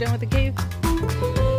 done with the cave.